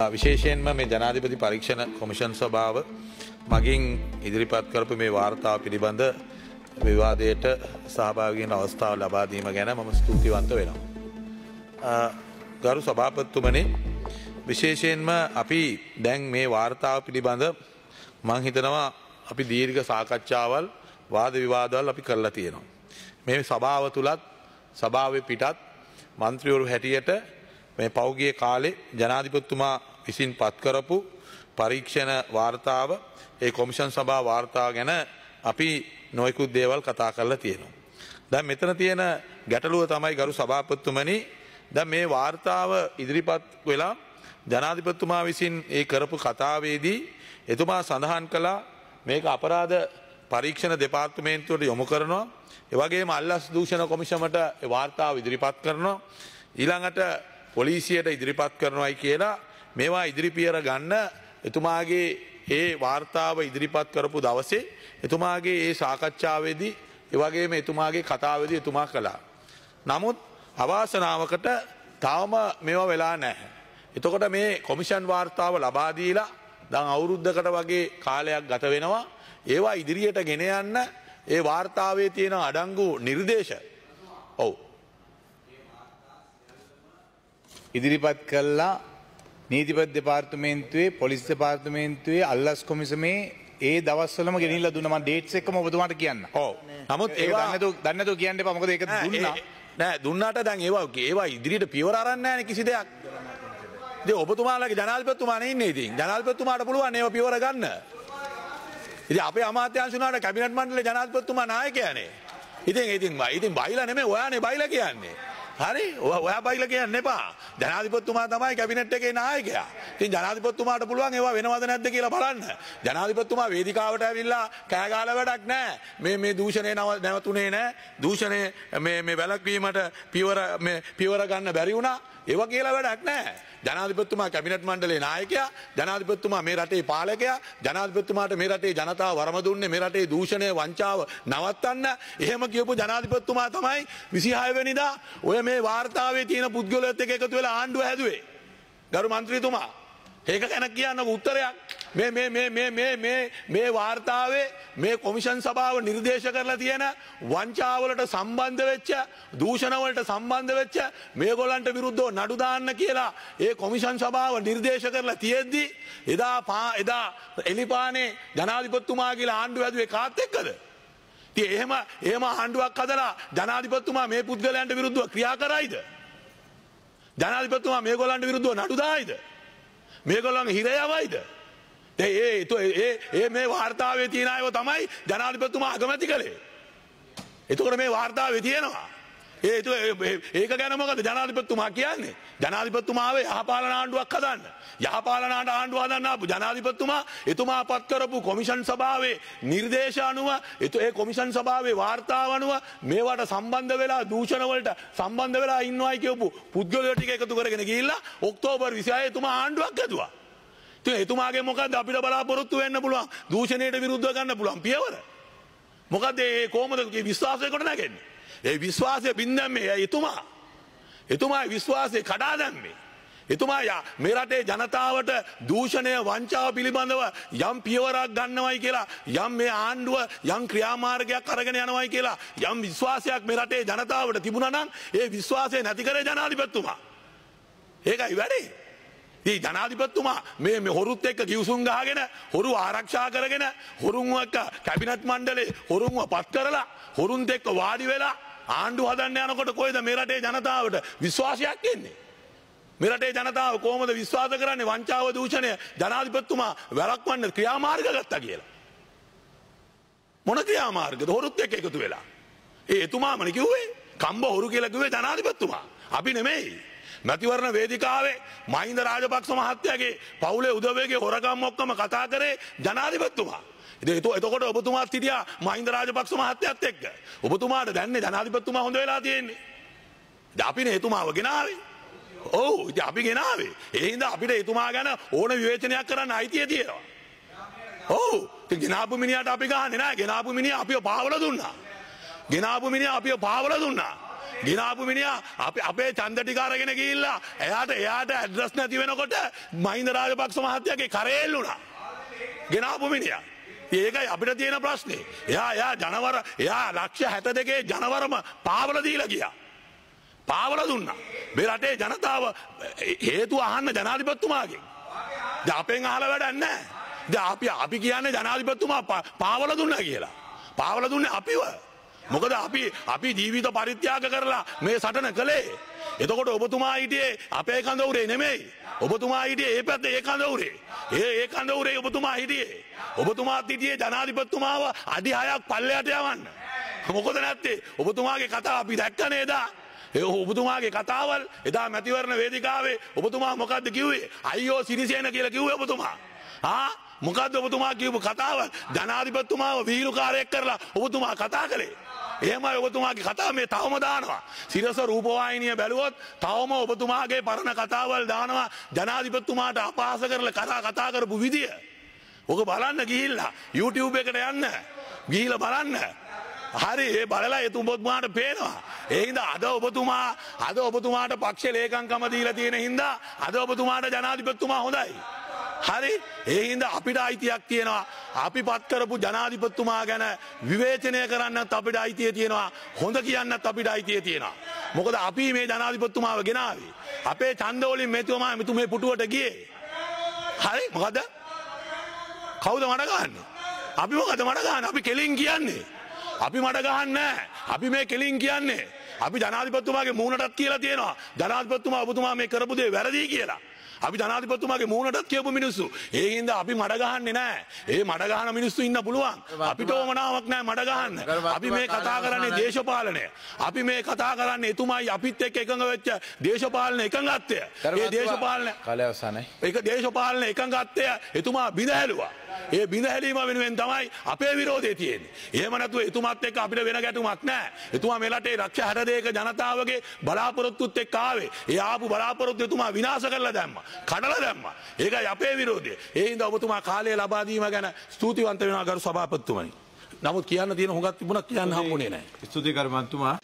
විශේෂයෙන්ම මේ ජනාධිපති පරීක්ෂණ කොමිෂන් සභාව මගින් ඉදිරිපත් කරපු මේ වාර්තාව පිළිබඳ විවාදයට සහභාගින් අවස්ථාව ලබාදීම ගැන මම ස්තුතිවන්ත වෙනවා. ගරු සභාපත්තුමනේ විශේෂයෙන්ම අපි දැන් මේ වාර්තාව පිළිබඳ මංහිතනවා අපි දීර්ඝ සාකච්ඡාවල් වාද විවාදවල් අපි කරලා තියෙනවා. මේ සභාව තුළත් සභාව පිටත් මන්ත්‍රියවරු හැටියට මේ පෞගිය කාලේ ජනාධිපත්තුමා විසින් පත්කරපු පරීක්ෂණ වාර්තාව ඒ කොමිෂන් සභා වාර්තාව ගැන අපි නොයකුත් දේවල් කතා කරලා තියෙනවා. දැන් මෙතන තියෙන ගැටලුව තමයි ගරු සභාපත්තුමනි. දැන් මේ වාර්තාව ඉදිරිපත් වෙලා ජනාධිපත්තුමා විසින් ඒ කරපු කතාවේදී එතුමා සඳහන් කළා මේක අපරාධ පරීක්ෂණ දෙපාර්තමේන්තුවට යොමු කරනවා. එවගේ අල්ලස් දූෂණ කොමිෂමට වාර්තාව ඉදිරිපත් කරනවා. ඊළඟට පොලිසියට ඉදිරිපත් කරනවයි කියලා මේවා ඉදිරිපියර ගන්න එතුමාගේ ඒ වාර්තාව ඉදිරිපත් කරපු දවසේ එතුමාගේ ඒ සාකච්ඡාවේදී එවගේම එතුමාගේ කතාවේදී එතුමා කළා. නමුත් අවාසනාවකට තවම මේවා වෙලා නැහැ. එතකොට මේ කොමිෂන් වාර්තාව ලබාදීලා දං අවුරුද්ධකට වගේ කාලයක් ගත වෙනවා ඒවා ඉදිරියට ගෙන යන්න ඒ වාර්තාවේ තියෙන අඩංගු නිර්දේශ ඔවු ඉදිරිපත් කල්ලා නීතිපත් දෙපාර්තමේන්තුවේ පොලිස් දෙපාර්තමේන්තුවේ අල්ලස් කොමිසමේ ඒ දවස්සලම ගෙනල්ල දුන්නම ඩේට් එක්ම ඔබතුමාට කියන්න. ඕ නමුත් ඒ ඒවා දන්නතු දන්නතු කියන්න පමකද එක දුන්න. නෑ දුන්නට දැන් ඒවා ඒවා ඉදිරියට පියවරන්න ෑන කිසි දෙයක්. ද ඔබතුමාලගේ ජනාල්පත්තුමාන ඉන්නේ ඉතින්. ජනාල්පත්තුමාට පුළුවන් ඒව පියවර ගන්න. ඉති අප අමාත්‍යංශනාට කැබිනට මන්ඩල ජනාල්පත්තුමා නායකයනේ. ඉතින් ඉතින් ඉතින් බයිල නෙමේ ඔයානේ බයිල කියන්නේ හරි ඔය බයිල කියන්න එපා ජනාධිපත්තුමා තමයි කැබිනට් එකේ නායකයා. ඉතින් ජනාධිපත්තුමාට පුළුවන් ඒවා වෙනවද නැද්ද කියලා බලන්න. ජනාධිපත්තුමා වේදිකාවට ඇවිල්ලා කෑගාල වැඩක් නැහැ. මේ මේ දූෂණය නැවතුනේ නැහැ. දූෂණය මේ මේ වැළැක්වීමට පියවර මේ පියවර ගන්න බැරි වුණා. ඒවා කියලා වැඩක් නැහැ. ජනාධිපත්තුමා කැබිනට් මණ්ඩලේ නායකයා ජනාධිපත්තුමා මේ රටේ පාලකයා ජනාධිපත්තුමාට මේ රටේ ජනතාව වරම දුන්නේ මේ රටේ දූෂණය වංචාව නවත්තන්න එහෙම කියපු ජනාධිපත්තුමා තමයි විසිහයවැනිදා ඔය මේ වාර්තාවේ තියෙන පුද්ගලොත් එක එකතු වෙලා ආණ්ඩුව හැදුවේ ගරු මන්ත්‍රීතුමා ඒක ගැන කියන්න උත්තරයක් මේ මේ මේ මේ මේ මේ මේ වාර්තාවේ මේ කොමිෂන් සභාව නිර්දේශ කරලා තියෙන වංචාවලට සම්බන්ධ වෙච්ච දූෂණවලට සම්බන්ධ වෙච්ච මේගොල්ලන්ට විරුද්ධව නඩු දාන්න කියලා ඒ කොමිෂන් සභාව නිර්දේශ කරලා තියෙද්දි එදා පා එදා එලිපානේ ජනාධිපතිතුමා කියලා ආණ්ඩුව හැදුවේ කාත් එක්කද? ඉතින් එහෙම එහෙම ආණ්ඩුවක් හදලා ජනාධිපතිතුමා මේ පුද්ගලයන්ට විරුද්ධව ක්‍රියා කරයිද? ජනාධිපතිතුමා මේගොල්ලන්ට විරුද්ධව නඩු දායිද? මේගොල්ලන් හිරයවයිද. ඒ ඒ ඒ මේ වාර්තාවේ තියෙන අයව තමයි ජනාධිපතිතුමා අගමැති කළේ. එතකොට මේ වාර්තාවේ තියෙනවා. ඒ ඒක ගැනමකද ජනාධිපත්තුමා කියන්නේ ජනාධිපත්තුමාවේ යහපාලන ආණ්ඩුවක් හදන්න. යහපාලනාට ආණ්ඩුව හදන්න අපපු ජනාධිපත්තුමා එතුමා පත්කරපු කොමිෂන් සභාවේ නිර්දේශ අනුව එතු ඒ කොමිෂන් සභාවේ වාර්තාව අනුව මේවට සම්බන්ධ වෙලා දූෂණවලට සම්බන්ධ වෙලා ඉන්නවයි කියපු පුද්ගලටික එකතු කරගෙන ගිල්ලා ඔක්තෝබර් විසිය එතුමා ආණ්ඩුවක් ඇතුවා. එතුමාගේ මොකද අපිට බලාපොරොත්තු වෙන්න පුළුවන් දූෂණයට විරුද්ධ ගන්න පුළුවන් පියවර. මොකද ඒ කෝමද විශ්වාසය කොට නැගෙන්නේ. ඒ විශ්වාසය බින්දම්මේ එතුමා. එතුමා විශ්වාසය කඩා දැම්මේ. එතුමා ය මේ රටේ ජනතාවට දූෂණය වංචාව පිළිබඳව යම් පියවරක් ගන්නවයි කියලා යම් මේ ආණ්ඩුව යම් ක්‍රියාමාර්ගයක් අරගෙන යනවයි කියලා යම් විශ්වාසයක් මේ රටේ ජනතාවට තිබුණනම් ඒ විශ්වාසය නැතිකර ජනාධිපත්තුමා. ඒකයි වැඩේ. ඒ ජනාධිපත්තුමා මේ හොරුත් එක්ක කිවසුන් ගාගෙන හොරු ආරක්ෂා කරගෙන හොරුන්ුවක් කැබිනත් මණ්ඩලේ හොරුන්ව පත් කරලා හොරුන්ත එක්ක වාඩි වෙලා ආණ්ඩු හදන්න යනකොට කොයිද මෙරටේ ජනතාවට විශ්වාසයක් එන්නේ. මෙරටේ ජනතාව කෝමද විශ්වාස කරන්නේ වංචාව දූෂණය ජනාධිපත්තුමා වැරක්වන්න ක්‍රියාමාර්ග ගත්තා කියලා. මොන ක්‍රියාමාර්ගද හොරුත් එක්ක එකතු වෙලා. ඒ එතුමා මනිකිවේ කම්බ හොරු කියලකිවේ ජනාධිපත්තුමා. අපි නෙමෙයි. මැතිවරණ වේදිකාවේ මහින්ද රාජපක්ෂ මහත්තයගේ පවුලේ උදවේගේ හොරකම් ඔක්කම කතා කරේ ජනාධිපත්තුමා. එතු එතකොට ඔබතුමාත් හිටියා මහින්ද රාජපක්ෂ මහත්තයත් එක්ක. ඔබතුමාට දැන්නේ ජනාධිපත්තුමා හොඳ වෙලා තියෙන්නේ. අපින එතුමාව ගෙනාවේ. ඔවු අපි ගෙනාවේ. එහින්ද අපිට එතුමා ගැන ඕන විවේචනයක් කරන්න අයිතිය තියෙනවා. ඔවු ගෙනාපු මිනිට අපි ගහන්න නෑ ගෙනාපු මිනි අපිය පාවල දුන්නා. ගෙනාපු මිනි අපිය පාවල දුන්නා. ගෙනාපු මිනිිය අප අපේ චන්දටිකාරගෙන ගිල්ලා එයාට එයාට ඇඩ්‍රස් නැති වෙනකොට මහින්ද රාජපක්ෂ මහත්තයගේ කරේල්ලුනා. ගෙනාපු මිනිිය. ඒකයි අපිට තියෙන ප්‍රශ්නේ. එයා එයා ජනවර එයා ලක්ෂ හැට දෙකේ ජනවරම පාවල දීල ගියා. පාවල දුන්න. බෙරටේ ජනතාව හේතු අහන්න ජනාධිපත්තුමාගේ. ද අපෙන් අහල වැඩන්න. ද අපි අපි කියන්න ජනාධිපත්තුමා පාවල දුන්න කියලා. පාවල දුන්න අපිව. මොකද අපි අපි ජීවිත පරිත්‍යාග කරලා මේ සටන කළේ. එතකොට ඔබතුමා හිටියේ අපේ කඳවුරේ නෙමෙයි. ඔබතුමා හිටියේ ඒ පැත්තේ ඒ කඳවුරේ. ඒ ඒ කඳවුරේ ඔබතුමා හිටියේ. ඔබතුමාත් හිටියේ ජනාධිපතිතුමාව අඩි 6ක් පල්ලයට යවන්න. මොකද නැත්තේ ඔබතුමාගේ කතාව අපි දැක්ක නේදා. ඒ ඔබතුමාගේ කතාවල් එදා මැතිවරණ වේදිකාවේ ඔබතුමා මොකද්ද කිව්වේ? අයියෝ සිරිසේන කියලා කිව්වේ ඔබතුමා. ආ මොකද්ද ඔබතුමා කියපු කතාව? ජනාධිපතිතුමාව වීලුකාරයෙක් කරලා ඔබතුමා කතා කළේ. එහෙමයි ඔබතුමාගේ කතා මේ තවම දානවා. සිරස රූපවාහිනිය බැලුවොත් තවම ඔබතුමාගේ පරණ කතාවල් දානවා ජනාධිපතිතුමාට අපහාස කරලා කතා කතා කරපු විදිය. ඔක බලන්න ගිහිල්ලා YouTube එකට යන්න. ගිහිල්ලා බලන්න. හරි ඒ බලලා එතුම් බොත්මාට පේනවා. ඒහින්ද අද ඔබතුමා අද ඔබතුමාට පක්ෂ ලේකංකම දීලා තියෙන හින්දා අද ඔබතුමාට ජනාධිපතිතුමා හොඳයි. හරි ඒහින්ද අපිට අයිතියක් තියෙනවා අපි පත් කරපු ජනාධිපත්තුමා ගැන විවේචනය කරන්නත් අපිට අයිතිය තියෙනවා හොඳ කියන්නත් අපිට අයිතිය තියෙනවා. මොකද අපි මේ ජනාධිපත්තුමාව ගෙනාවේ. අපේ චන්දෝලින් මෙතුමා මෙතු මේ පුටුවට ගියේ. හරි මොකද කවුද මට ගන්න. අපි මොකද මට ගන්න අපි කෙලින් කියන්නේ. අපි මට ගහන්න අපි මේ කෙලින් කියන්නේ. අපි ජනාධිපත්තුමාගේ මූුණටත් කියලා තියෙනවා ජනාධිපත්තුමා ඔබතුමා මේ කරපුදේ වැරදිී කියලා. අපි ජනාධිපතුමාගේ මූුණටත් කියපු මිනිස්සු. ඒහින්ද අපි මඩගහන්නේ නෑ. ඒ මඩගහන මිනිස්සු ඉන්න පුළුවන්. අපිට ඕමනාවක් නෑ මඩගහන්න අපි මේ කතා කරන්නේ දේශපාලනය. අපි මේ කතා කරන්න එතුමයි අපිත් එක් එකඟ වෙච්ච දේශපාලන එකඟත්තය ඒ දේශපාලන කලවසනයි. එක දේශපාලන එකඟත්තය එතුමා බිඳහැලවා ඒ බිඳහැලීම වෙනුවෙන් තමයි අපේ විරෝධය තියෙන් ඒමනතු එතුමත් එක් අපිට වෙන ගැටුමක් නෑ එතුමා මෙලටේ රක්ෂ හැරදේක ජනතාවගේ බලාපොරොත්තුත් එක් කාවේ ඒ ආපු බලාපොරොත්තු එතුමා විනාශ කරලා දැම්ම. කඩල දැම්ම. ඒකයි අපේ විරෝධය. ඒහින්ද ඔබතුමා කාලය ලබාදීම ගැන ස්තුතිවන්ත වෙන ගරු සභාපත්තුමනි. නමුත් කියන්න තියෙන හොඟත් තිබුණක් කියන්න හම්බුණේ නෑ ස්තුති කරමන්තුමා